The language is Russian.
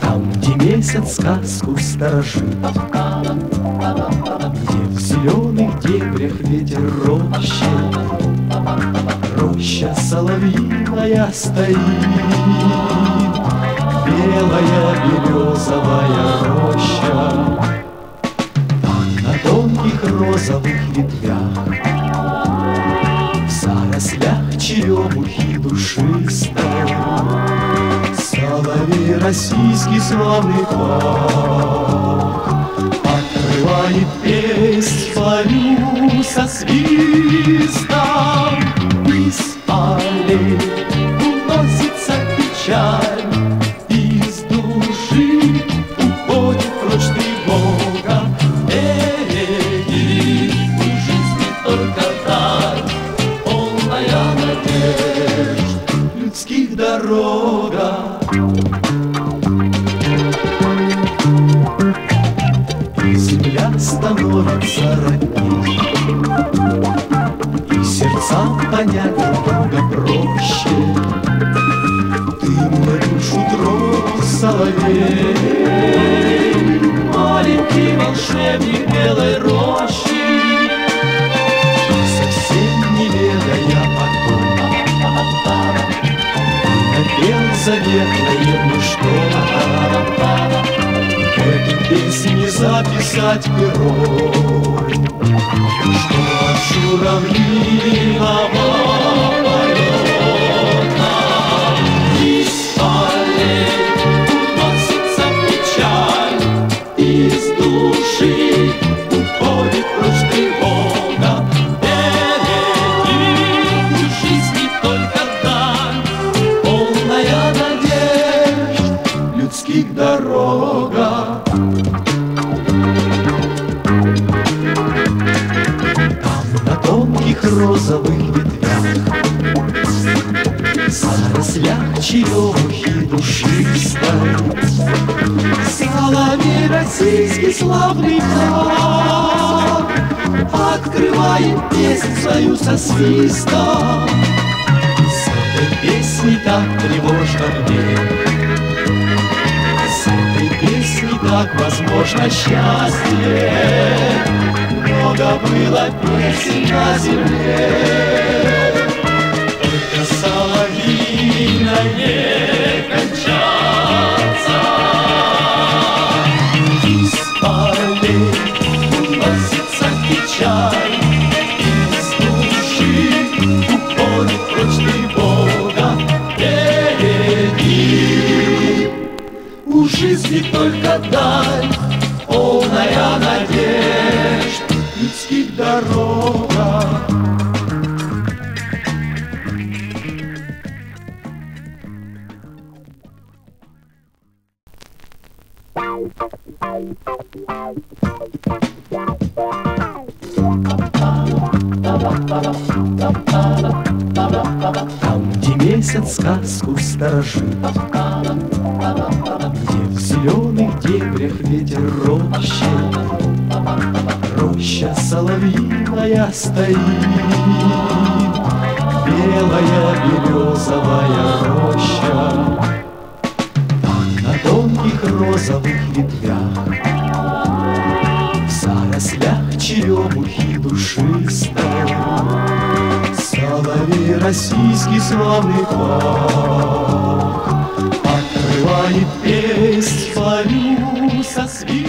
Там, где месяц сказку сторожит, Где в зеленых дебрях ветер рощи, Роща соловьиная стоит, Белая березовая роща. Розовых ветвях В зарослях черемухи душистой Соловей российский славный пах Открывает песнь свою со свистом проще Дым на душу тронул соловей. Маленький волшебник белой рощи. Совсем не ведая потом. Напел заветное ну что-то К этой песне записать пером Что от журавлиного дорога. Там на тонких розовых ветвях зарослях черемухи душистой Соловей российский славный так Открывает песнь свою со свистом. С этой песней так тревожно мне так возможно счастье. Много было песен на земле где месяц сказку сторожит, Где в зеленых дебрях ветер рощи, Роща соловьиная стоит, Белая березовая роща. На тонких розовых ветвях черемухи душистой Соловей российский славный пах Открывает песнь свою со свистом